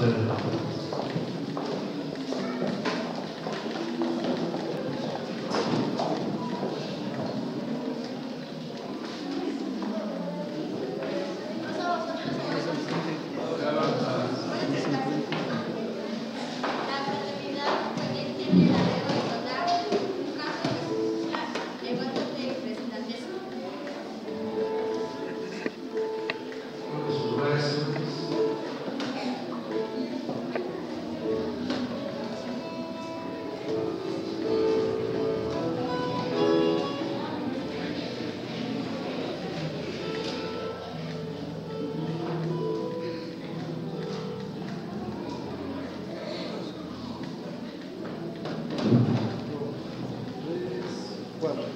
对对对 Bueno.